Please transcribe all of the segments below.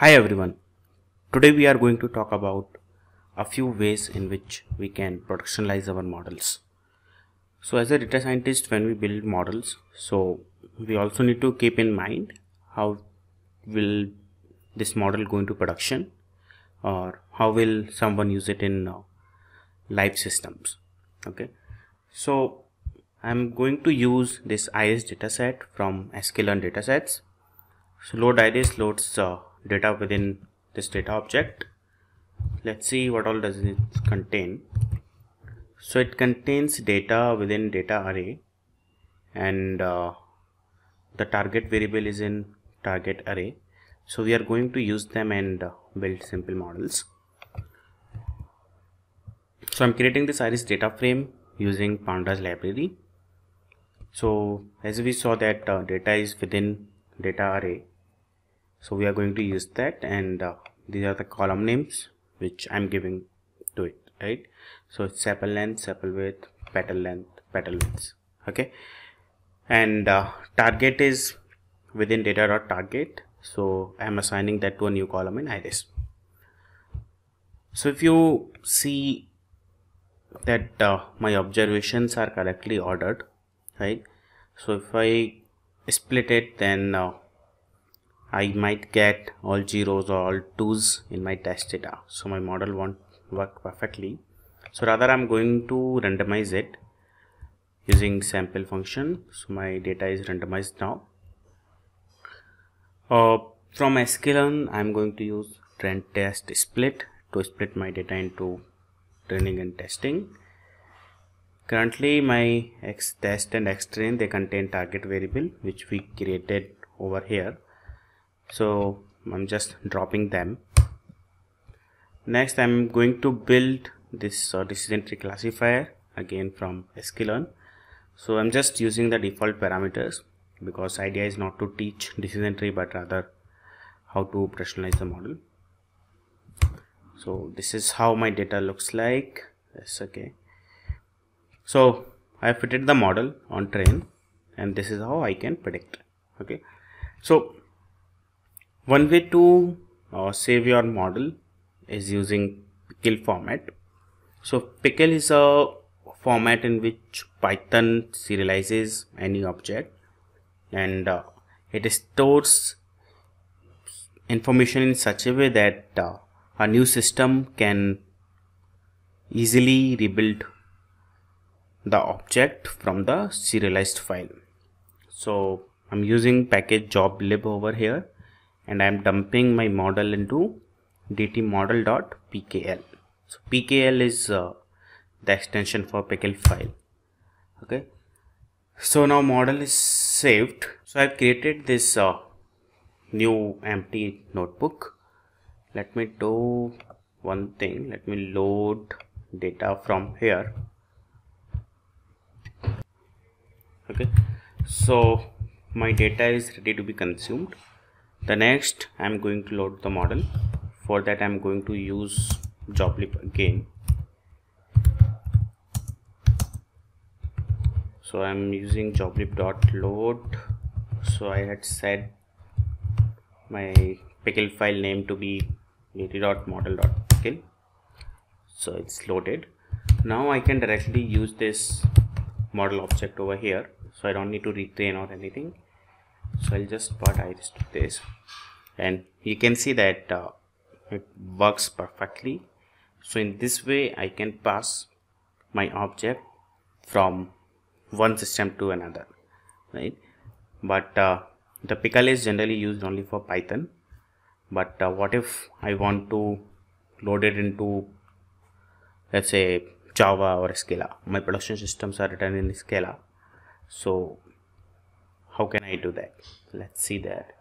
Hi everyone. Today we are going to talk about a few ways in which we can productionalize our models. So as a data scientist when we build models, so we also need to keep in mind how will this model go into production or how will someone use it in uh, live systems. Okay. So I'm going to use this iris dataset from sklearn datasets. So load iris loads uh, data within this data object. Let's see what all does it contain. So it contains data within data array and uh, the target variable is in target array. So we are going to use them and uh, build simple models. So i'm creating this iris data frame using pandas library. So as we saw that uh, data is within data array so we are going to use that and uh, these are the column names which I'm giving to it right? So it's sepal length sepal width petal length petal width okay? And uh, target is within data dot target so I'm assigning that to a new column in iris. So if you see that uh, my observations are correctly ordered right? So if I split it then uh, I might get all zeros or all twos in my test data. So my model won't work perfectly. So rather I'm going to randomize it using sample function. So my data is randomized now. Uh, from sklearn I'm going to use train test split to split my data into training and testing. Currently my x test and x train they contain target variable which we created over here so I'm just dropping them. Next I'm going to build this uh, decision tree classifier again from sklearn so I'm just using the default parameters because idea is not to teach decision tree but rather how to personalize the model. So this is how my data looks like. Yes okay. So I fitted the model on train and this is how I can predict okay? So one way to uh, save your model is using pickle format. So pickle is a format in which Python serializes any object and uh, it stores information in such a way that uh, a new system can easily rebuild the object from the serialized file. So I'm using package joblib over here and I'm dumping my model into dt model.pkl. So pkl is uh, the extension for pickle file. Okay. So now model is saved. So I've created this uh, new empty notebook. Let me do one thing. Let me load data from here. Okay. So my data is ready to be consumed the next i'm going to load the model. For that i'm going to use joblib again. So i'm using joblib.load so i had set my pickle file name to be dt.model.pickle so it's loaded. Now i can directly use this model object over here. So i don't need to retrain or anything so I'll just put iris to this. And you can see that uh, it works perfectly. So in this way I can pass my object from one system to another right? But uh, the pickle is generally used only for Python. But uh, what if I want to load it into let's say Java or Scala? My production systems are written in Scala. So how can I do that? Let's see that.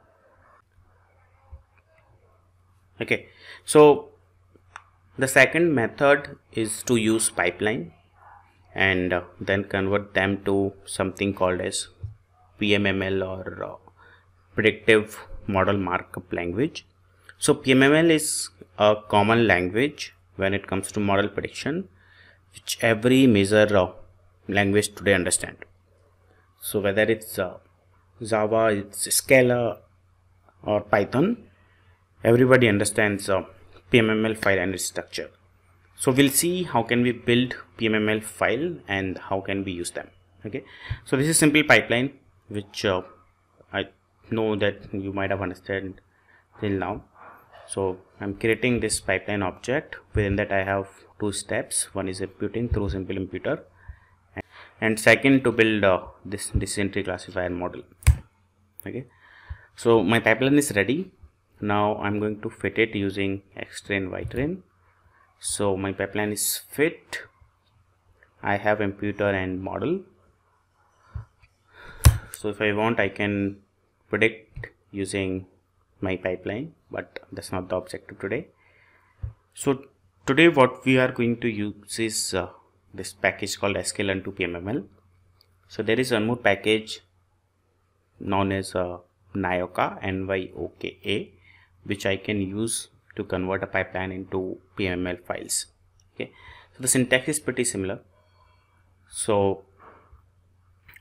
Okay so the second method is to use pipeline and uh, then convert them to something called as PMML or uh, predictive model markup language. So PMML is a common language when it comes to model prediction which every major uh, language today understand. So whether it's uh, Java, it's Scala or Python. everybody understands uh, PMML file and its structure. So we'll see how can we build PMML file and how can we use them. Okay, so this is simple pipeline which uh, I know that you might have understood till now. So I'm creating this pipeline object within that I have two steps. One is imputing through simple imputer and second to build uh, this decision tree classifier model. Okay, so my pipeline is ready. Now I'm going to fit it using xtrain ytrain so my pipeline is fit. I have imputer and model. So if I want I can predict using my pipeline but that's not the objective today. So today what we are going to use is uh, this package called sklearn2 pmml so there is one more package known as uh, nyoka nyoka which I can use to convert a pipeline into PML files. Okay, so the syntax is pretty similar. So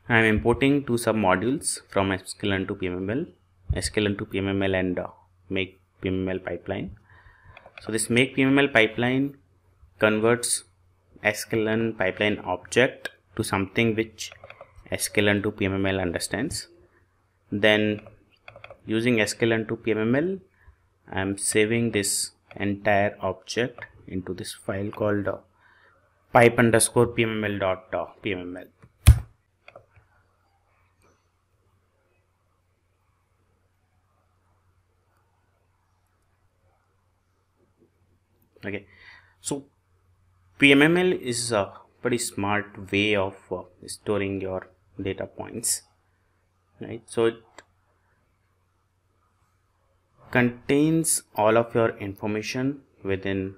I am importing two sub modules from sklearn to PMML, sklearn to PMML and uh, make PMML pipeline. So this make PMML pipeline converts sklearn pipeline object to something which sklearn to PMML understands. Then using sklearn to PMML I'm saving this entire object into this file called uh, pipe underscore pmml dot uh, pmml. Okay, so PMML is a pretty smart way of uh, storing your data points, right? So it contains all of your information within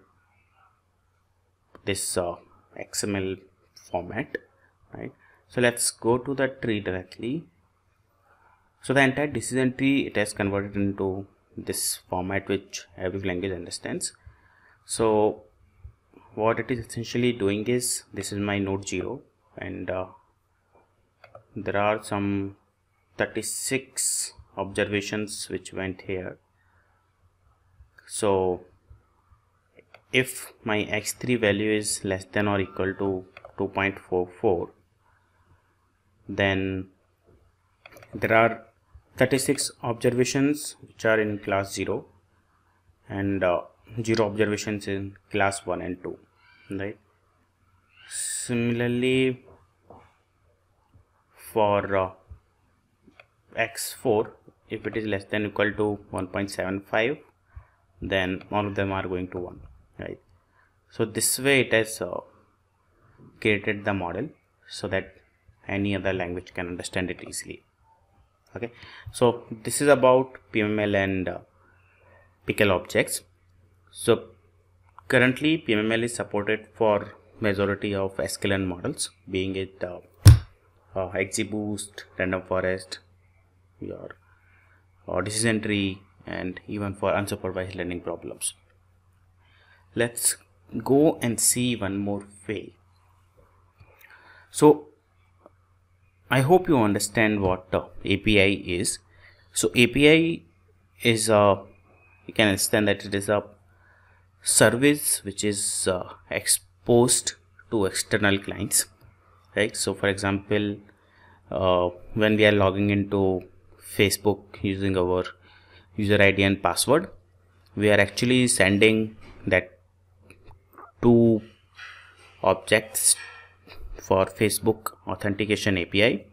this uh, XML format right? So let's go to the tree directly. So the entire decision tree it has converted into this format which every language understands. So what it is essentially doing is this is my node 0 and uh, there are some 36 observations which went here. So if my x3 value is less than or equal to 2.44 then there are 36 observations which are in class 0 and uh, 0 observations in class 1 and 2 right? Similarly for uh, x4 if it is less than equal to 1.75 then all of them are going to 1 right? So this way it has uh, created the model so that any other language can understand it easily okay? So this is about pmml and uh, pickle objects. So currently pmml is supported for majority of sklearn models being it uh, uh, XGBoost, random forest, your or decision tree, and even for unsupervised learning problems. Let's go and see one more way. So I hope you understand what uh, API is. So API is a uh, you can understand that it is a service which is uh, exposed to external clients right so for example uh, when we are logging into facebook using our user id and password. We are actually sending that two objects for facebook authentication api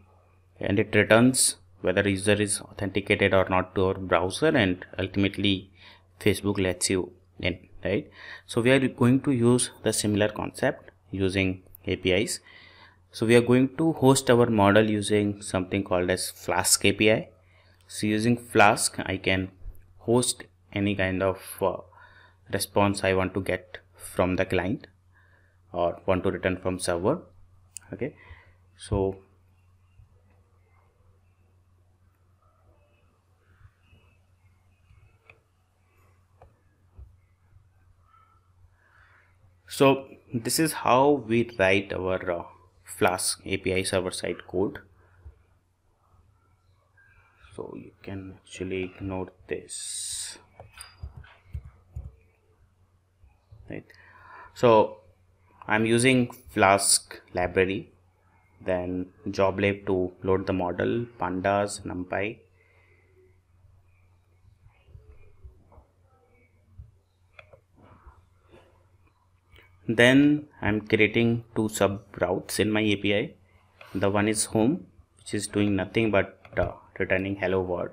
and it returns whether user is authenticated or not to our browser and ultimately facebook lets you in right? So we are going to use the similar concept using apis so we are going to host our model using something called as flask api so using flask i can host any kind of uh, response I want to get from the client or want to return from server. Okay. So so this is how we write our uh, flask api server side code so you can actually ignore this. Right. So I'm using flask library then Joblib to load the model pandas numpy. Then I'm creating two sub routes in my API the one is home which is doing nothing but uh, returning hello world.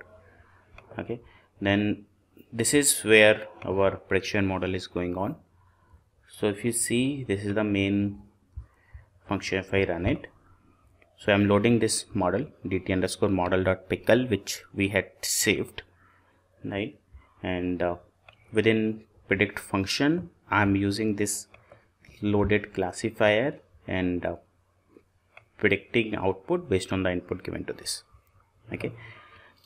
Okay? Then this is where our prediction model is going on. So if you see this is the main function if I run it. So I'm loading this model dt underscore model dot pickle which we had saved right? And uh, within predict function I'm using this loaded classifier and uh, predicting output based on the input given to this okay.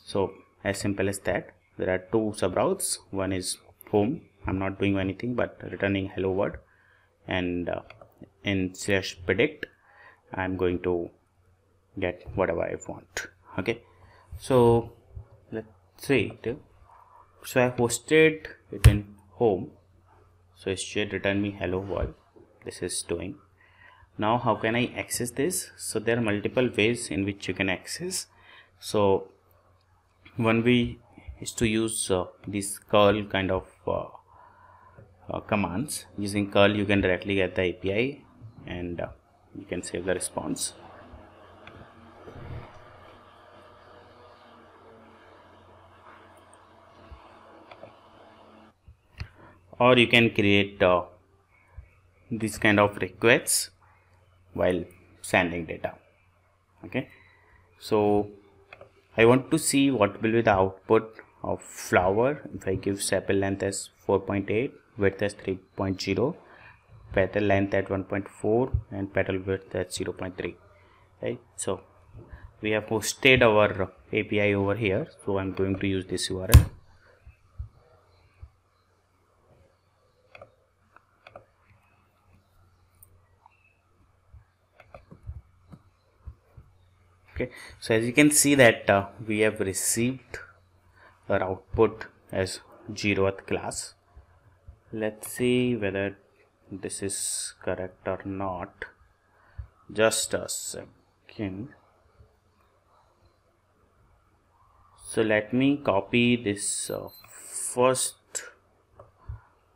So as simple as that there are two sub routes one is home. I'm not doing anything but returning hello world. And uh, in slash predict i'm going to get whatever i want. Okay. So let's see it. So i hosted it in home. So it should return me hello world. This is doing. Now how can I access this? So there are multiple ways in which you can access so one way is to use uh, these curl kind of uh, uh, commands. Using curl you can directly get the API and uh, you can save the response. Or you can create uh, this kind of requests while sending data. Okay? So I want to see what will be the output of flower if I give sepal length as 4.8 width as 3.0 petal length at 1.4 and petal width at 0.3 right? So we have hosted our API over here. So I'm going to use this URL okay. So as you can see that uh, we have received our output as zeroth class. Let's see whether this is correct or not. Just a second. So let me copy this uh, first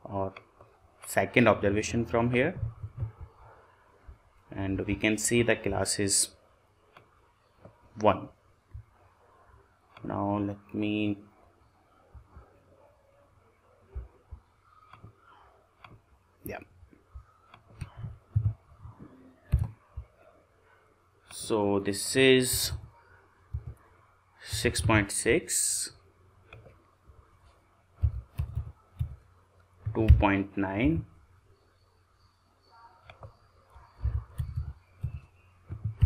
or second observation from here. And we can see the class is 1 now let me yeah. So this is 6.6 2.9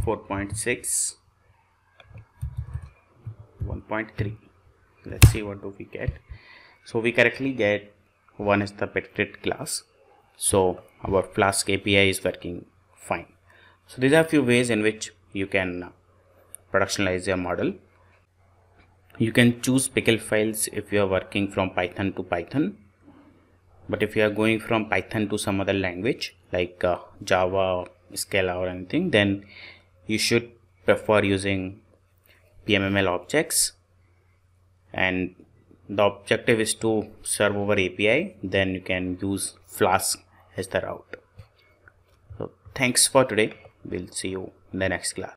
4.6 1.3 let's see what do we get. So we correctly get one is the predicted class. So our flask api is working fine. So these are a few ways in which you can productionalize your model. You can choose pickle files if you are working from python to python. But if you are going from python to some other language like uh, java scala or anything then you should prefer using PMML objects and the objective is to serve over API then you can use Flask as the route. So thanks for today. We'll see you in the next class.